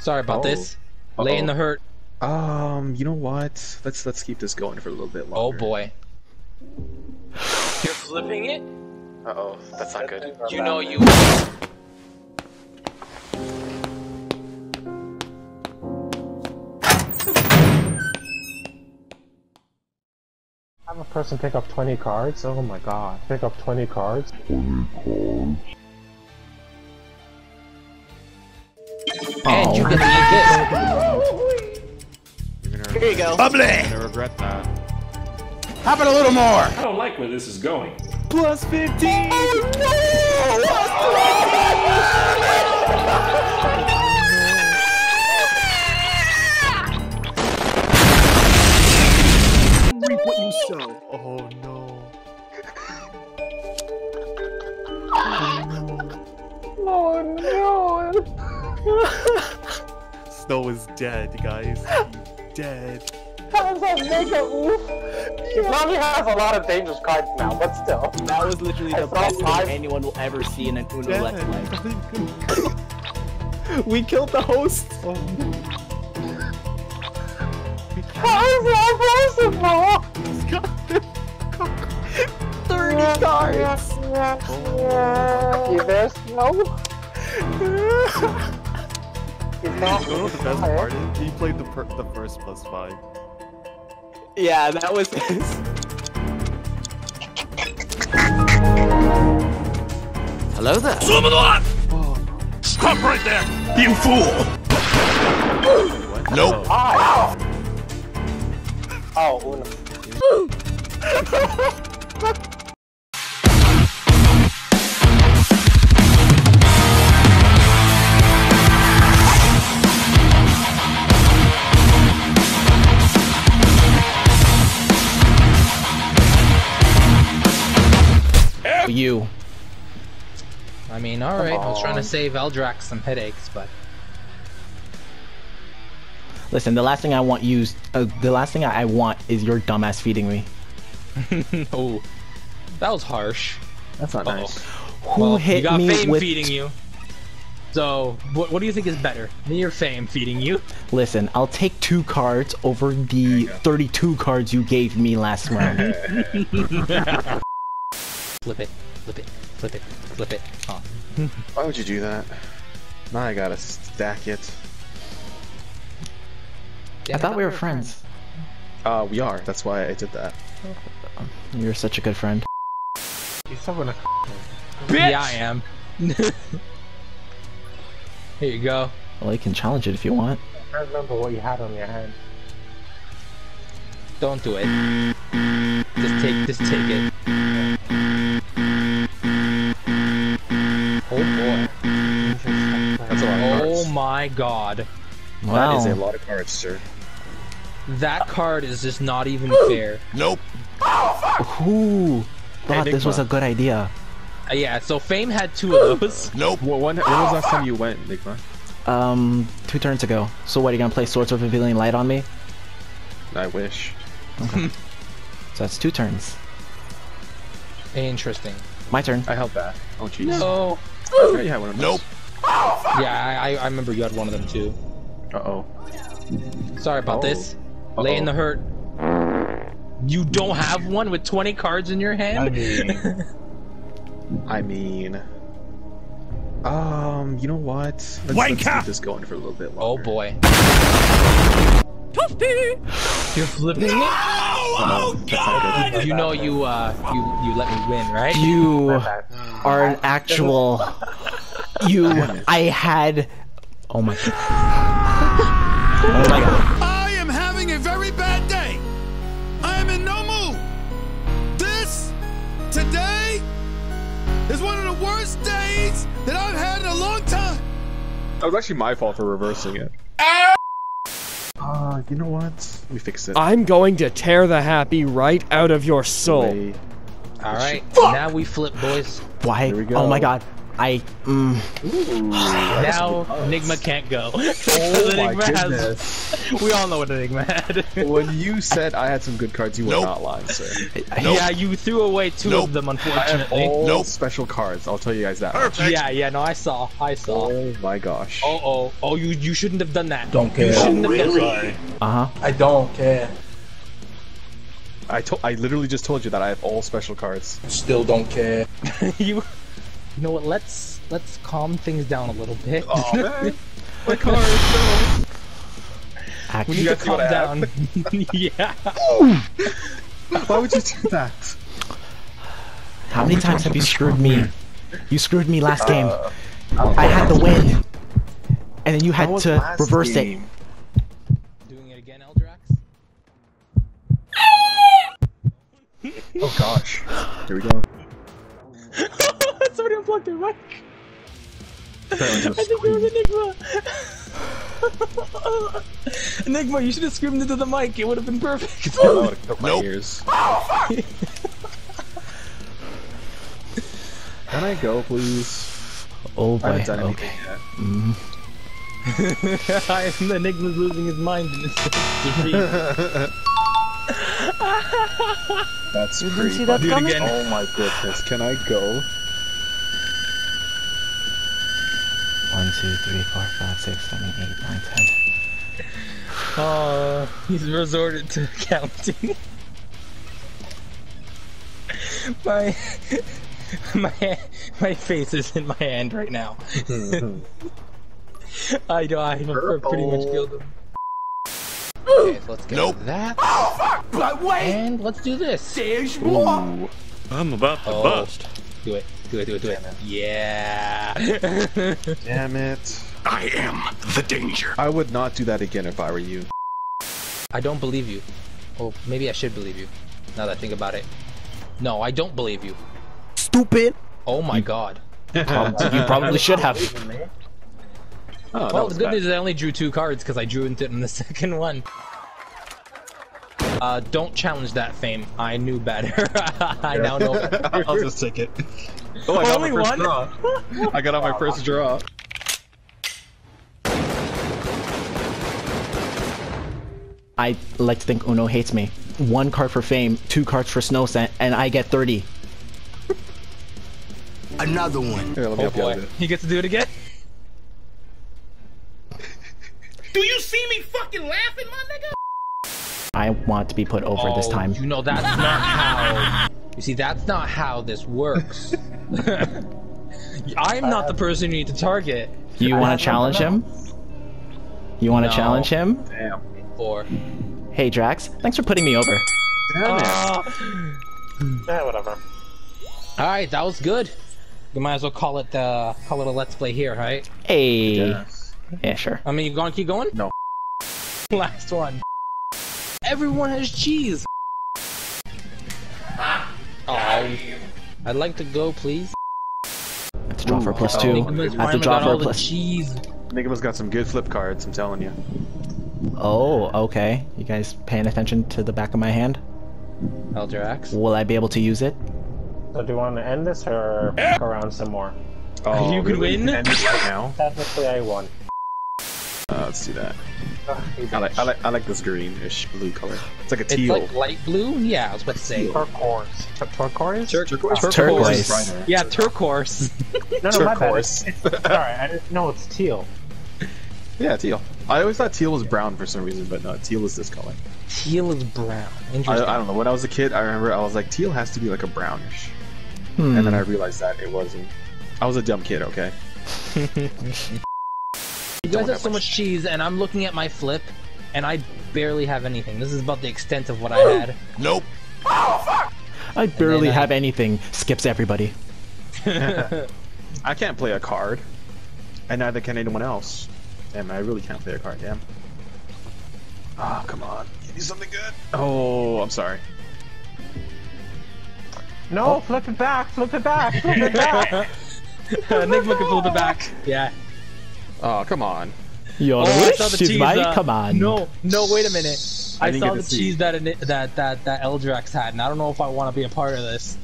Sorry about Oh. this. Lay in Uh-oh. the hurt. Um, you know what? Let's let's keep this going for a little bit longer. Oh boy. You're flipping it? Uh oh, that's not good. You know you. Have a person pick up 20 cards? Oh my god. Pick up 20 cards? 20 cards? And oh. you can eat this. Here you go. I regret that. Hop it a little more. I don't like where this is going. Plus 15! Reap what you sow. Oh no. Snow is dead, guys. Dead. How does that make a oof? He probably has a lot of dangerous cards now, but still. That was literally the best five- thing anyone will ever see in an Uno Dead. Let's Play. we killed the host. Oh. Oh. How is that possible? 30 cards. Okay, there's no. He's not. You know what the best part is? He played the, per the first plus 5. Yeah, that was his. Hello there. Oh. Stop right there, you fool! What? Nope. Oh. oh, Uno. You. mean, alright. I was trying to save Eldrax some headaches, but. Listen, the last thing I want you, uh, the last thing I want is your dumbass feeding me. oh. That was harsh. That's not nice. Who well, hit you got me fame with? feeding you. So, what, what do you think is better? Me or fame feeding you? Listen, I'll take two cards over the 32 cards you gave me last round. Flip it, flip it, flip it, flip it. Oh. Why would you do that? Now I gotta stack it. I thought we were friends. Uh, we are. That's why I did that. You're such a good friend. He's still gonna. Yeah, I am. Here you go. Well, you can challenge it if you want. I can't remember what you had on your hand. Don't do it. Just take, just take it. Boy. That's a lot of Oh my god. That is a lot of cards, sir. That card is just not even fair. Nope. Oh, fuck! Who thought this was a good idea? Uh, yeah, so Fame had two of those. Nope. When, when, when was the last time you went, Nigma? Um, two turns ago. So what, are you gonna play Swords of Revealing Light on me? I wish. Okay. So that's two turns. Interesting. My turn. I held back. Oh jeez. No. I you had one of those. Nope. Yeah, I, I remember you had one of them too. Uh oh. Sorry about Oh. this. Lay in the hurt. You don't have one with 20 cards in your hand? I mean. Um, you know what? Let's, let's keep this going for a little bit longer. oh longer. boy. You're flipping it? Oh, God! You know you uh you you let me win, right? You are an actual. You. I had. Oh my. God. Oh my god. I am having a very bad day. I am in no mood. This, today, is one of the worst days that I've had in a long time. That was actually my fault for reversing it. Uh, you know what? We fixed it. I'm going to tear the happy right out of your soul. Wait. All right. Now we flip, boys. Why? Here we Oh my god. I. Mm, Now Enigma can't go. Oh my Enigma goodness. has. We all know what Enigma had. when you said I had some good cards, you were Nope. not lying, sir. Yeah, you threw away two Nope. of them, I have unfortunately. all Nope. special cards. I'll tell you guys that. much. Perfect. Yeah, yeah, no, I saw, I saw. Oh my gosh. Oh, oh, oh, you you shouldn't have done that. Don't care. You shouldn't have done that. uh huh. I don't care. I told. I literally just told you that I have all special cards. Still don't care. you, you know what? Let's let's calm things down a little bit. Oh man. my cards. No. we Actually, need to calm down. yeah. Why would you do that? how many times have you screwed me? You screwed me last game. Uh, I had the win, and then you had to last reverse it. Doing it again, Eldrax. Oh gosh. Here we go. Somebody unplugged their mic. Apparently I think it was Enigma. Enigma, you should have screamed into the mic. It would have been perfect. I would have took my Nope. ears. Oh, Can I go, please? Oh I boy. haven't done Okay. anything yet. Mm. I am Enigma's losing his mind in this. That's You pretty didn't see that funny. Do it coming? again. Oh my goodness. Can I go? Two, three, four, five, six, seven, eight, nine, ten. Uh, he's resorted to counting. my my my face is in my hand right now. I know I pretty much killed him. Okay, so let's get Nope. that. But wait, And let's do this. there's more. I'm about to Oh. bust. Do it. Do it. Do it. Do it. Yeah. Damn it. I am the danger. I would not do that again if I were you. I don't believe you. Oh, maybe I should believe you. Now that I think about it. No, I don't believe you. Stupid. Oh my god. Um, you probably should have. Oh, Well, the good bad. news is I only drew two cards because I drew into it in the second one. Uh, don't challenge that fame. I knew better. I now know better. I'll just take it. Oh, I got Only my first one? draw. I got on my first draw. I like to think Uno hates me. One card for fame, two cards for SnowSent, and I get 30. Another one. Here, let me Oh help you out boy. He gets to do it again? Do you see me fucking laughing, my nigga? I want to be put over this Oh, time. You know, that's not how. You see, that's not how this works. I'm not the person you need to target. You want to challenge him? You want to No. challenge him? Damn. Or. Hey Drax, thanks for putting me over. Damn it. Ah. Yeah, whatever. All right, that was good. You might as well call it uh, call it a let's play here, right? Hey. Yes. Yeah, sure. I mean, you gonna keep going? No. Last one. Everyone has cheese. Oh, I'd like to go, please. I have to draw for a plus Oh. two. Enigma's I have to finally draw got for all a the plus. cheese. Enigma's got some good flip cards, I'm telling you. Oh, okay. You guys paying attention to the back of my hand? Eldrax. Will I be able to use it? So do you want to end this or go around some more? Oh, You could really? win? End it right now. Technically, I won. Uh, let's do that. Ugh, you I like. I like, I like this greenish blue color. It's like a teal. It's like light blue. Yeah, I was about to say. Turquoise. Tur- turquoise? turquoise. Turquoise. Brighter. Yeah, turquoise. no, no, my bad. Turquoise. It's, it's, sorry, I didn't know it's teal. Yeah, teal. I always thought teal was brown for some reason, but no, teal is this color. Teal is brown. I, Interesting. I don't know. When I was a kid, I remember I was like, teal has to be like a brownish, Hmm. and then I realized that it wasn't. I was a dumb kid. Okay. You guys have so much cheese, and I'm looking at my flip, and I barely have anything. This is about the extent of what I had. Nope. I barely then I- have anything. Skips everybody. I can't play a card, and neither can anyone else. Damn, I really can't play a card. Damn. Ah, come on. Give me something good. Oh, I'm sorry. No, flip it back, flip it back, flip it back. Enigma can flip it back. Yeah. Oh, come on. Yo, Oh, I saw the cheese. mine? uh, Come on. No, no, wait a minute. I I, saw the cheese that ini- that that that Eldrax had, and I don't know if I want to be a part of this.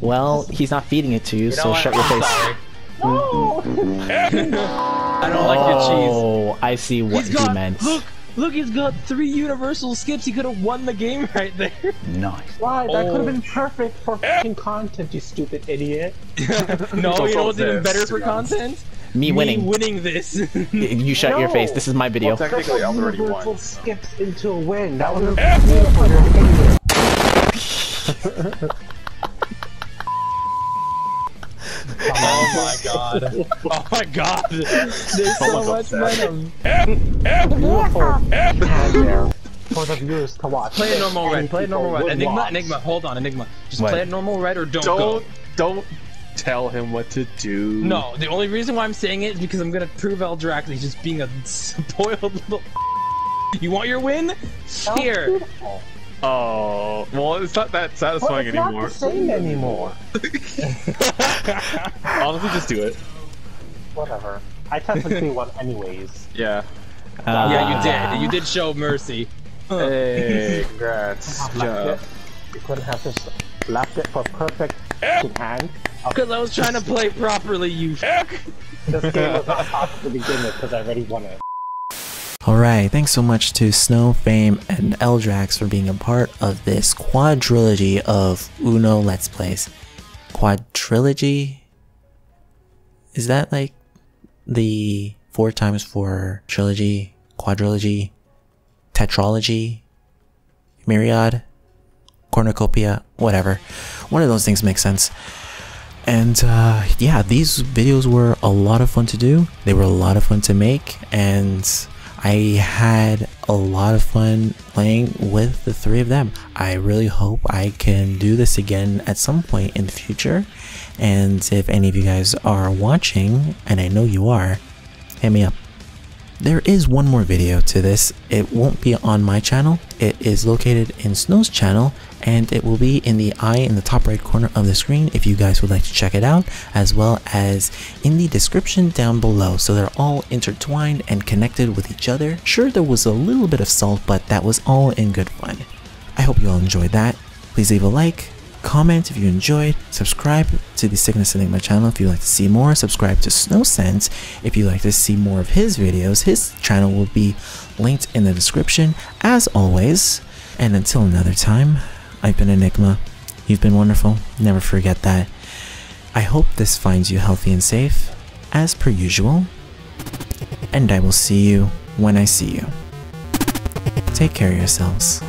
Well, he's not feeding it to you, You so shut your face. sorry. I don't like your cheese. Oh, I see what He's got, meant. Look, look, he's got three universal skips. He could have won the game right there. Nice. Why? That could Oh. have been perfect for fucking content, you stupid idiot. no, you know what's even better for be honest. content? Me winning. Me winning this. You shut your face. This is my video. Well, technically, I've already universal won. skips into a win. That was a beautiful oh my god. Oh my god. There's so much venom. Beautiful hand for the viewers to watch. Play a normal red. Play a normal red. Enigma. Enigma. Hold on, Enigma. Just play a normal red or don't, Don't go. don't tell him what to do. No, the only reason why I'm saying it is because I'm gonna prove Eldrax is just being a spoiled little. You want your win? Here. Oh, well, it's not that satisfying Well, satisfying it's not anymore. the same anymore. Honestly, just do it. Whatever. I technically won anyways. Yeah. Uh, Yeah, you did. You did show mercy. Hey, congrats. Left Good job. it. You couldn't have just left it for perfect fucking hand. Because I was trying to play properly, you. This game was not hard to begin with because I already won it. Alright, thanks so much to Snow, Fame, and Eldrax for being a part of this quadrilogy of Uno Let's Plays. Quadrilogy? Is that like the four times four trilogy, quadrilogy, tetralogy, myriad, cornucopia, whatever. One of those things makes sense. And uh, yeah, these videos were a lot of fun to do. They were a lot of fun to make, and I had a lot of fun playing with the three of them. I really hope I can do this again at some point in the future. And if any of you guys are watching, and I know you are, hit me up. There is one more video to this. It won't be on my channel. It is located in Snow's channel and it will be in the eye in the top right corner of the screen if you guys would like to check it out as well as in the description down below so they're all intertwined and connected with each other. Sure there was a little bit of salt but that was all in good fun. I hope you all enjoyed that. Please leave a like, comment if you enjoyed, subscribe to the Cygnus Enigma channel if you'd like to see more, subscribe to SnowSent's if you'd like to see more of his videos. His channel will be linked in the description as always. And until another time, I've been Enigma. You've been wonderful. Never forget that. I hope this finds you healthy and safe, as per usual. And I will see you when I see you. Take care of yourselves.